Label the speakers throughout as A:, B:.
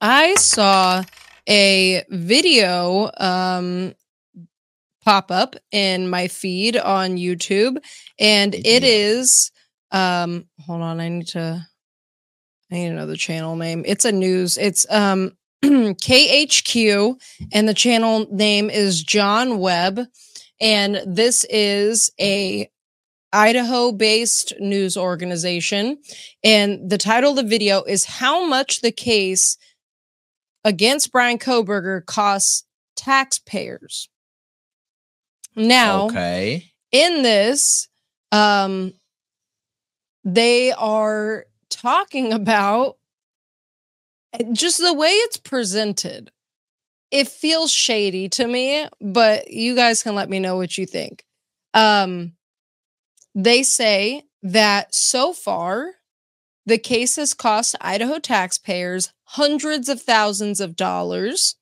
A: I saw a video um, pop up in my feed on YouTube, and it
B: Yeah.
A: Um, hold on, I need to. I need another channel name. It's a news. It's um KHQ, and the channel name is John Webb, and this is a Idaho based news organization. And the title of the video is How Much the Case Against Bryan Kohberger Costs Taxpayers. Now,
B: Okay.
A: in this, um, they are talking about just the way it's presented. It feels shady to me, but you guys can let me know what you think. Um, they say that so far, the case has cost Idaho taxpayers hundreds of thousands of dollars,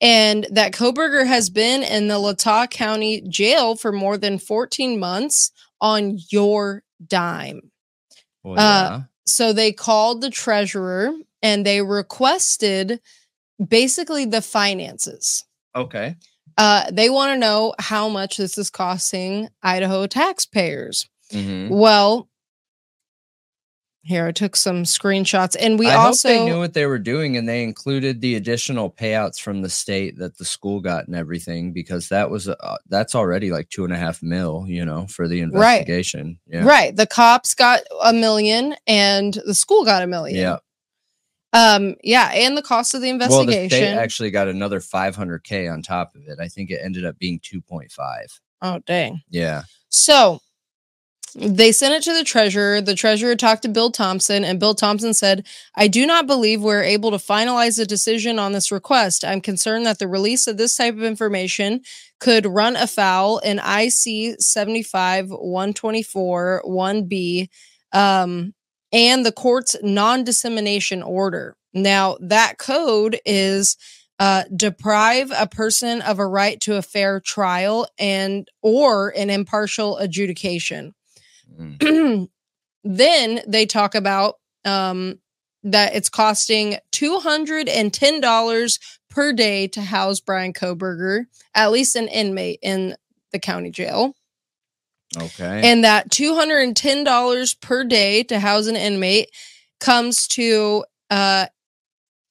A: and that Kohberger has been in the Latah County jail for more than 14 months on your dime.
B: Well,
A: Uh, So they called the treasurer and they requested basically the finances.
B: Okay.
A: Uh, they want to know how much this is costing Idaho taxpayers.
B: hmm
A: Well, here I took some screenshots, and we
B: I
A: also
B: hope they knew what they were doing and they included the additional payouts from the state that the school got and everything because that was uh, that's already like two and a half mil, you know, for the
A: Right.
B: investigation. Yeah.
A: right. The cops got a million, and the school got a million.
B: Yeah.
A: Um. Yeah, and the cost of the investigation.
B: Well, the state actually got another 500k on top of it. I think it ended up being 2.5.
A: oh, dang.
B: Yeah.
A: So they sent it to the treasurer. The treasurer talked to Bill Thompson, and Bill Thompson said, I do not believe we're able to finalize a decision on this request. I'm concerned that the release of this type of information could run afoul in IC 75 124 1B um, and the court's non dissemination order. Now, that code is uh, deprive a person of a right to a fair trial and or an impartial adjudication.
B: Mm.
A: then they talk about um, that it's costing $210 per day to house Bryan Kohberger, at least an inmate in the county jail.
B: Okay.
A: And that $210 per day to house an inmate comes to uh,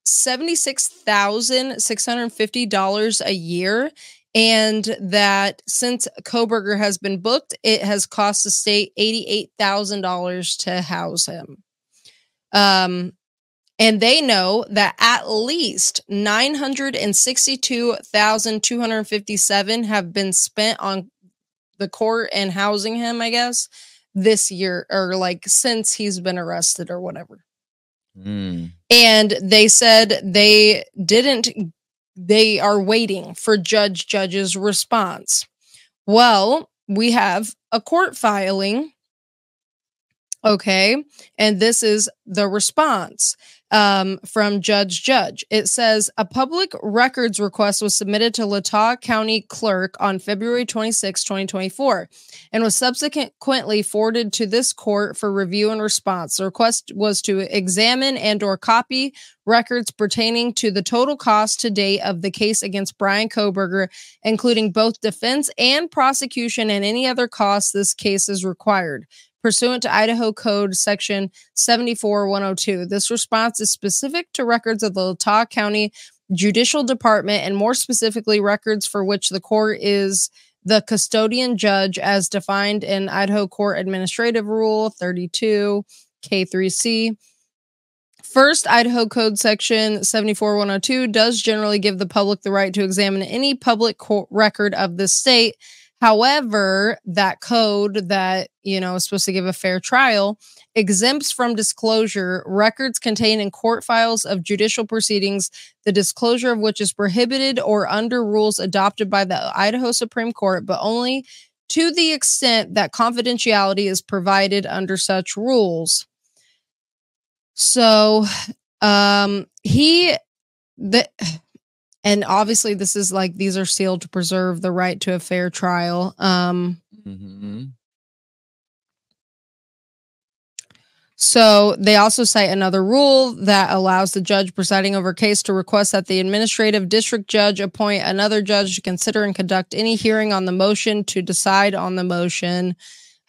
A: $76,650 a year. And that since Kohberger has been booked, it has cost the state $88,000 to house him. Um, and they know that at least 962,257 have been spent on the court and housing him, I guess, this year or like since he's been arrested or whatever.
B: Mm.
A: And they said they didn't, they are waiting for Judge Judge's response. Well, we have a court filing. Okay. And this is the response um, from Judge Judge. It says a public records request was submitted to Latah County Clerk on February 26, 2024, and was subsequently forwarded to this court for review and response. The request was to examine and or copy records pertaining to the total cost to date of the case against Bryan Kohberger, including both defense and prosecution and any other costs this case is required pursuant to Idaho Code Section 74102. This response is specific to records of the Latah County Judicial Department and more specifically records for which the court is the custodian judge as defined in Idaho Court Administrative Rule 32 K3C. First, Idaho Code Section 74102 does generally give the public the right to examine any public court record of the state. However, that code that, you know, is supposed to give a fair trial exempts from disclosure records contained in court files of judicial proceedings, the disclosure of which is prohibited or under rules adopted by the Idaho Supreme Court, but only to the extent that confidentiality is provided under such rules. So, um, he, the, and obviously this is like these are sealed to preserve the right to a fair trial. Um,
B: hmm
A: So they also cite another rule that allows the judge presiding over a case to request that the administrative district judge appoint another judge to consider and conduct any hearing on the motion to decide on the motion.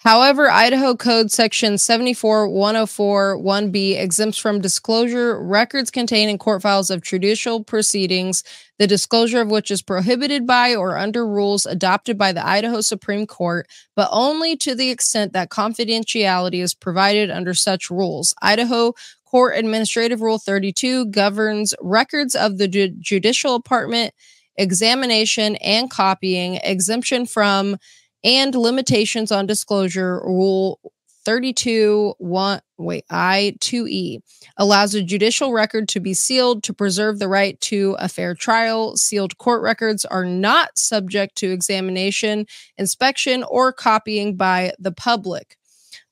A: However, Idaho Code Section 74104-1B exempts from disclosure records contained in court files of judicial proceedings, the disclosure of which is prohibited by or under rules adopted by the Idaho Supreme Court, but only to the extent that confidentiality is provided under such rules. Idaho Court Administrative Rule 32 governs records of the ju- judicial department, examination, and copying, exemption from and limitations on disclosure rule 32 1 wait i 2e allows a judicial record to be sealed to preserve the right to a fair trial. Sealed court records are not subject to examination inspection or copying by the public.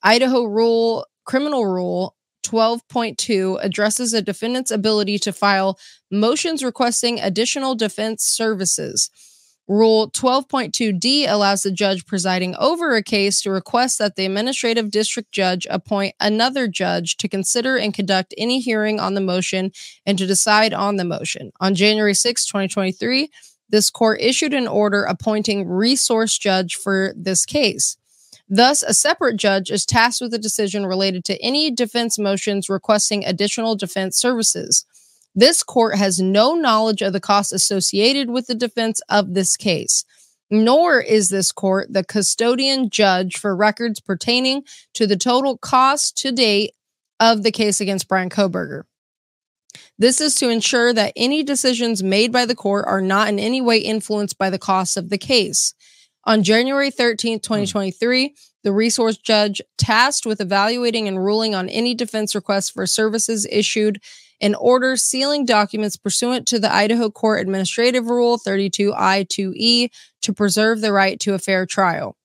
A: Idaho rule criminal rule 12.2 addresses a defendant's ability to file motions requesting additional defense services Rule 12.2D allows the judge presiding over a case to request that the administrative district judge appoint another judge to consider and conduct any hearing on the motion and to decide on the motion. On January 6, 2023, this court issued an order appointing resource judge for this case. Thus, a separate judge is tasked with a decision related to any defense motions requesting additional defense services. This court has no knowledge of the costs associated with the defense of this case, nor is this court the custodian judge for records pertaining to the total cost to date of the case against Bryan Kohberger. This is to ensure that any decisions made by the court are not in any way influenced by the costs of the case. On January 13, hmm. 2023, the resource judge tasked with evaluating and ruling on any defense requests for services issued an order sealing documents pursuant to the Idaho Court Administrative Rule 32I2E to preserve the right to a fair trial.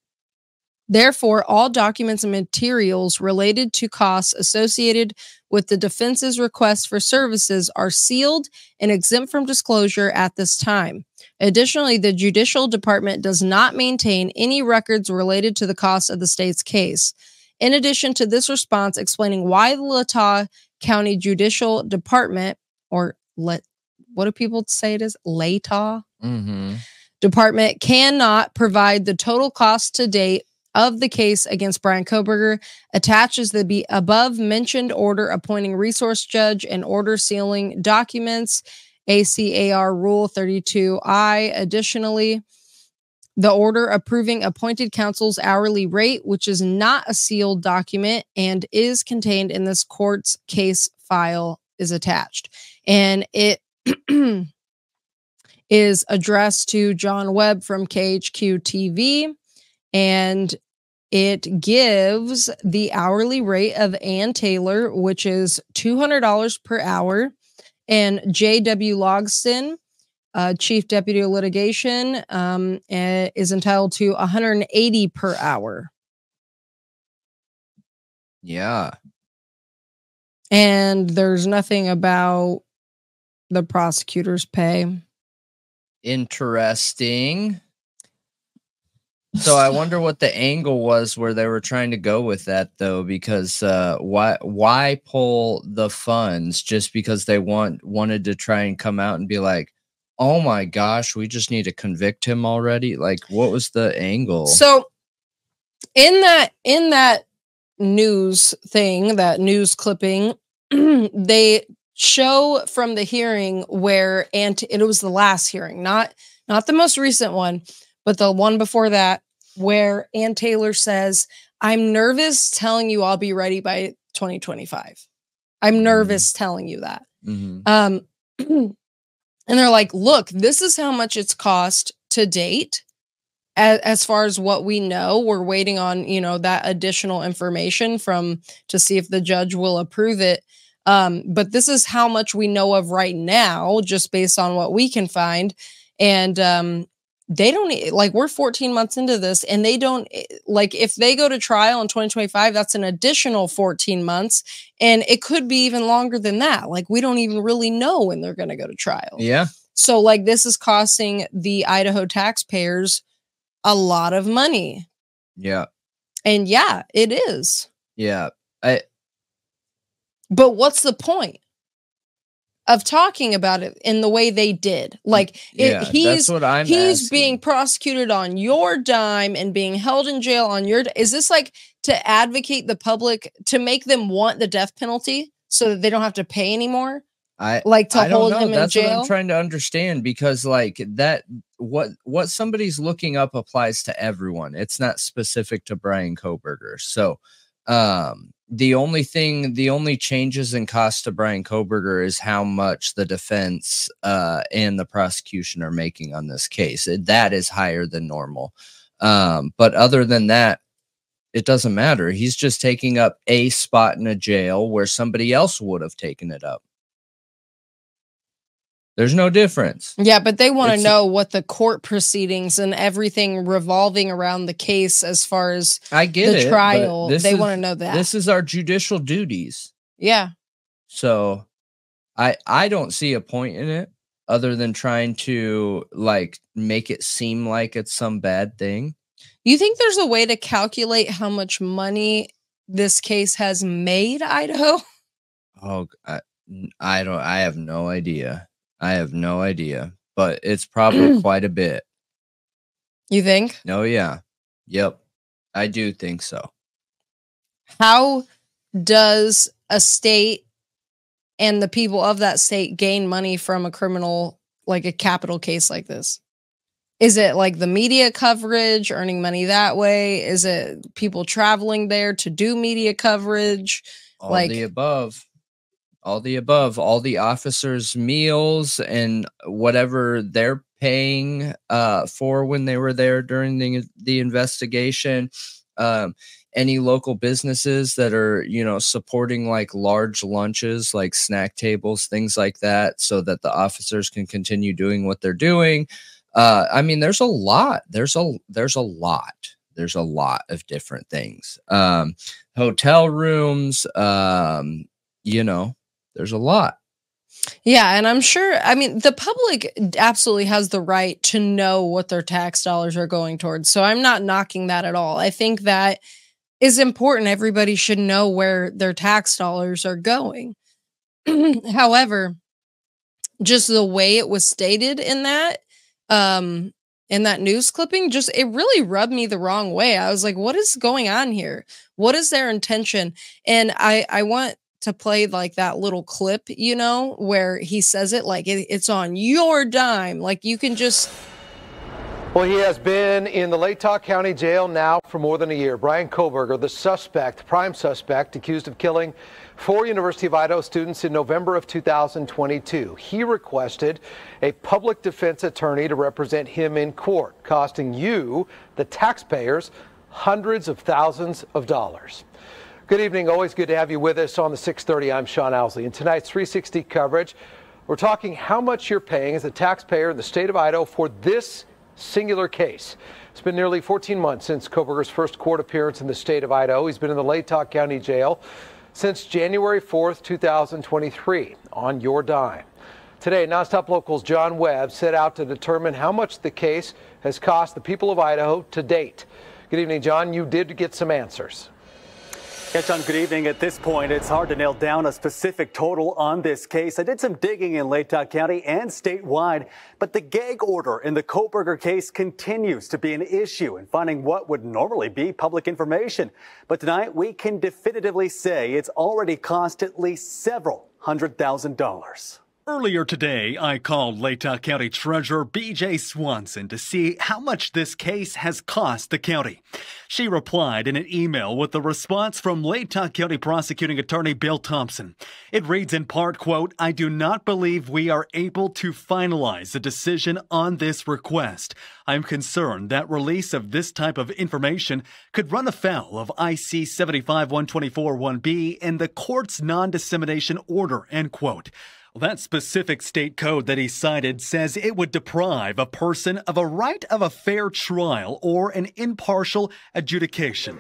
A: Therefore, all documents and materials related to costs associated with the defense's request for services are sealed and exempt from disclosure at this time. Additionally, the Judicial Department does not maintain any records related to the cost of the state's case. In addition to this response explaining why the Latah County Judicial Department, or let what do people say it is? Latah
B: Mm-hmm.
A: Department cannot provide the total cost to date of the case against Bryan Kohberger attaches the be above mentioned order appointing resource judge and order sealing documents, ACAR Rule 32I. Additionally, the order approving appointed counsel's hourly rate, which is not a sealed document and is contained in this court's case file, is attached. And it is addressed to John Webb from KHQ TV. And it gives the hourly rate of Anne Taylor, which is $200 per hour, and J.W. Logsdon, uh, Chief Deputy of Litigation, um, eh, is entitled to 180 per hour.
B: Yeah.
A: And there's nothing about the prosecutor's pay.
B: Interesting. So I wonder what the angle was where they were trying to go with that though, because uh, why why pull the funds just because they want wanted to try and come out and be like, oh my gosh, we just need to convict him already? Like, what was the angle?
A: So in that in that news thing, that news clipping, they show from the hearing where and it was the last hearing, not not the most recent one, but the one before that, where Anne Taylor says, I'm nervous telling you I'll be ready by 2025. I'm nervous telling you that.
B: Mhm.
A: Um, and they're like, look, this is how much it's cost to date. As, far as what we know, we're waiting on, you know, that additional information from to see if the judge will approve it. Um, but this is how much we know of right now, just based on what we can find. And um, they don't like we're 14 months into this, and they don't eh, like if they go to trial in 2025, that's an additional 14 months, and it could be even longer than that. Like we don't even really know when they're going to go to trial.
B: Yeah.
A: So like this is costing the Idaho taxpayers a lot of money.
B: Yeah.
A: And yeah, it is.
B: Yeah. I
A: But what's the point? Of talking about it in the way they did, like it,
B: Yeah,
A: he's
B: what
A: he's
B: asking.
A: being prosecuted on your dime and being held in jail on your is this like to advocate the public to make them want the death penalty so that they don't have to pay anymore
B: I
A: like to
B: I don't
A: hold
B: know.
A: him in
B: That's what
A: jail
B: I'm trying to understand because like that what what somebody's looking up applies to everyone. It's not specific to Bryan Kohberger. So um the only thing the only changes in cost to Bryan Kohberger is how much the defense uh and the prosecution are making on this case. That is higher than normal. Um but other than that it doesn't matter. He's just taking up a spot in a jail where somebody else would have taken it up. There's no difference.
A: yeah but they want to know what the court proceedings and everything revolving around the case as far as
B: I get
A: the
B: it.
A: trial they want to know that
B: This is our judicial duties.
A: yeah
B: So I I don't see a point in it other than trying to like make it seem like it's some bad thing.
A: you think there's a way to calculate how much money this case has made idaho
B: Oh, I, I don't I have no idea. I have no idea, but it's probably mm. quite a bit.
A: you think
B: Oh yeah. Yep. I do think so.
A: how does a state and the people of that state gain money from a criminal like a capital case like this is it like the media coverage earning money that way is it people traveling there to do media coverage
B: All
A: Like-
B: the above. All the above. All the officers' meals and whatever they're paying uh, for when they were there during the the investigation. Um, any local businesses that are you know supporting like large lunches, like snack tables, things like that, so that the officers can continue doing what they're doing. Uh, I mean, there's a lot. There's a there's a lot. There's a lot of different things. Um, hotel rooms. Um, you know, there's a lot.
A: yeah and i'm sure i mean the public absolutely has the right to know what their tax dollars are going towards so i'm not knocking that at all. I think that is important. Everybody should know where their tax dollars are going. However just the way it was stated in that um in that news clipping just it really rubbed me the wrong way. I was like what is going on here? What is their intention? And i i want to play like that little clip you know where he says it like it, it's on your dime like you can just
C: Well, he has been in the Latah County Jail now for more than a year. Bryan Kohberger, the suspect, prime suspect, accused of killing four University of Idaho students in November of 2022. He requested a public defense attorney to represent him in court, costing you, the taxpayers, hundreds of thousands of dollars. Good evening. Always good to have you with us on the 630. I'm Sean Owsley. In tonight's 360 coverage, we're talking how much you're paying as a taxpayer in the state of Idaho for this singular case. It's been nearly 14 months since Kohberger's first court appearance in the state of Idaho. He's been in the Latah County Jail since January 4th, 2023, on your dime. Today, Nonstop Locals John Webb set out to determine how much the case has cost the people of Idaho to date. Good evening, John. You did get some answers.
D: Yeah, John, good evening. At this point, it's hard to nail down a specific total on this case. I did some digging in Latah County and statewide, but the gag order in the Kohberger case continues to be an issue in finding what would normally be public information. But tonight, we can definitively say it's already cost at least several hundred thousand dollars.
E: Earlier today, I called Latah County Treasurer BJ Swanson to see how much this case has cost the county. She replied in an email with a response from Latah County Prosecuting Attorney Bill Thompson. It reads in part, quote, I do not believe we are able to finalize a decision on this request. I'm concerned that release of this type of information could run afoul of IC 75124-1B and the court's non-dissemination order, end quote. That specific state code that he cited says it would deprive a person of a right of a fair trial or an impartial adjudication.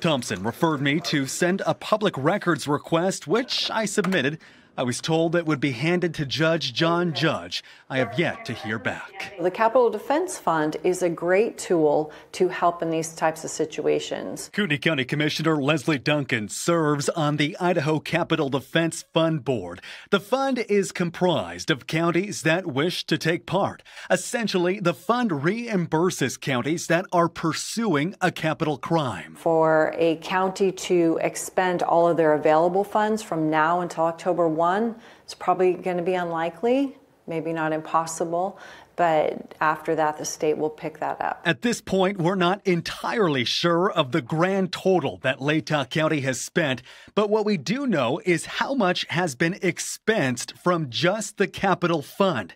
E: Thompson referred me to send a public records request, which I submitted. I was told it would be handed to Judge John Judge. I have yet to hear back.
F: The Capital Defense Fund is a great tool to help in these types of situations.
E: Kootenai County Commissioner Leslie Duncan serves on the Idaho Capital Defense Fund Board. The fund is comprised of counties that wish to take part. Essentially, the fund reimburses counties that are pursuing a capital crime.
F: For a county to expend all of their available funds from now until October 1 one, it's probably going to be unlikely, maybe not impossible, but after that, the state will pick that up.
E: At this point, we're not entirely sure of the grand total that Latah County has spent, but what we do know is how much has been expensed from just the capital fund.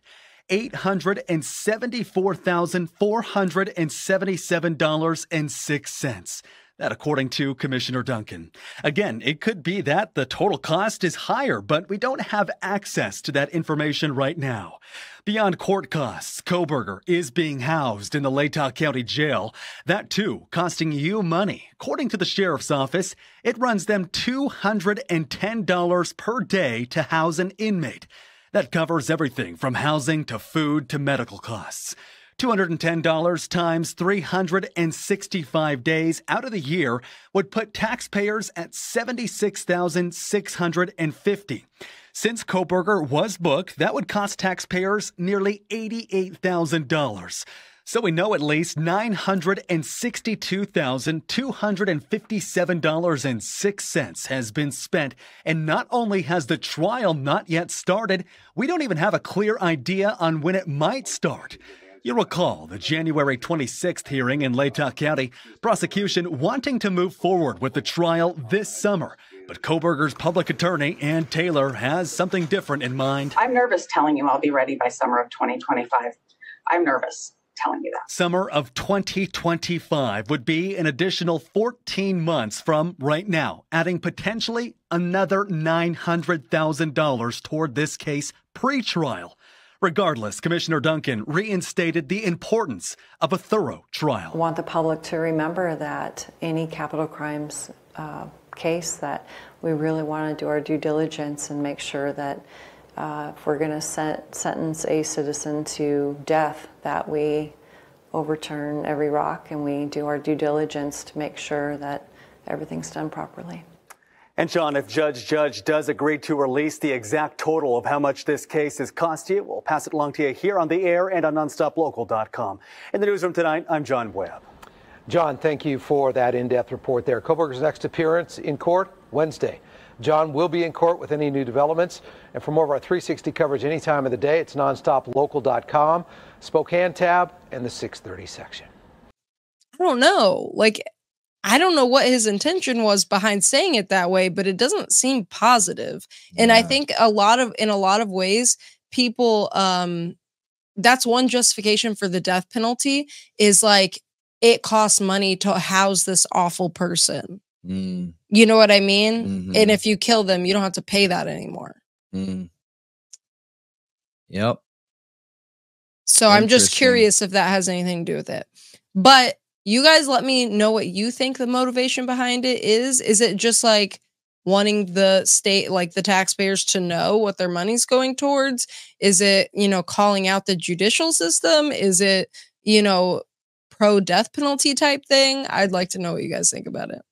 E: $874,477.06. That, according to Commissioner Duncan. Again, it could be that the total cost is higher, but we don't have access to that information right now. Beyond court costs, Kohberger is being housed in the Latah County Jail. That too, costing you money. According to the sheriff's office, it runs them $210 per day to house an inmate. That covers everything from housing to food to medical costs. $210 times 365 days out of the year would put taxpayers at 76,650. Since Kohberger was booked, that would cost taxpayers nearly $88,000. So we know at least $962,257.06 has been spent. And not only has the trial not yet started, we don't even have a clear idea on when it might start. You recall the January 26th hearing in Latah County, prosecution wanting to move forward with the trial this summer. But Kohberger's public attorney, Anne Taylor, has something different in mind.
G: I'm nervous telling you I'll be ready by summer of 2025. I'm nervous telling you that.
E: Summer of 2025 would be an additional 14 months from right now, adding potentially another $900,000 toward this case pre-trial. Regardless, Commissioner Duncan reinstated the importance of a thorough trial.
F: I want the public to remember that any capital crimes uh, case that we really want to do our due diligence and make sure that uh, if we're going to sentence a citizen to death, that we overturn every rock and we do our due diligence to make sure that everything's done properly.
D: And Sean, if Judge Judge does agree to release the exact total of how much this case has cost you, we'll pass it along to you here on the air and on nonstoplocal.com. In the newsroom tonight, I'm John Webb.
C: John, thank you for that in-depth report there. Kohberger's next appearance in court Wednesday. John will be in court with any new developments. And for more of our 360 coverage any time of the day, it's nonstoplocal.com, Spokane tab, and the 630 section.
A: I don't know. Like I don't know what his intention was behind saying it that way, but it doesn't seem positive. And I think a lot of in a lot of ways people um that's one justification for the death penalty is like it costs money to house this awful person. Mm. You know what I mean? Mm-hmm. And if you kill them, you don't have to pay that anymore. Mm.
B: Yep.
A: So I'm just curious if that has anything to do with it. But you guys let me know what you think the motivation behind it is. Is it just like wanting the state, like the taxpayers, to know what their money's going towards? Is it, you know, calling out the judicial system? Is it, you know, pro death penalty type thing? I'd like to know what you guys think about it.